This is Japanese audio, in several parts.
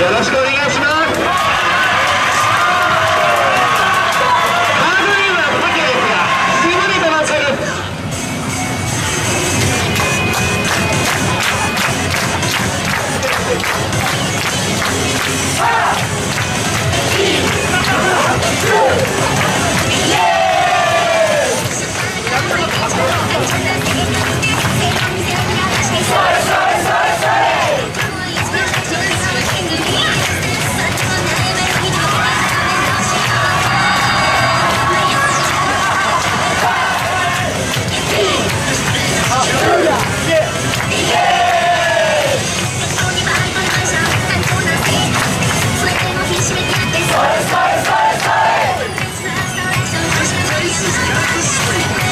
よろしくお願いします。has got the sleep.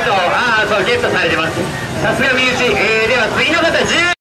あメガネないとああそうゲットされてます。さすが身内、えー、では次の方10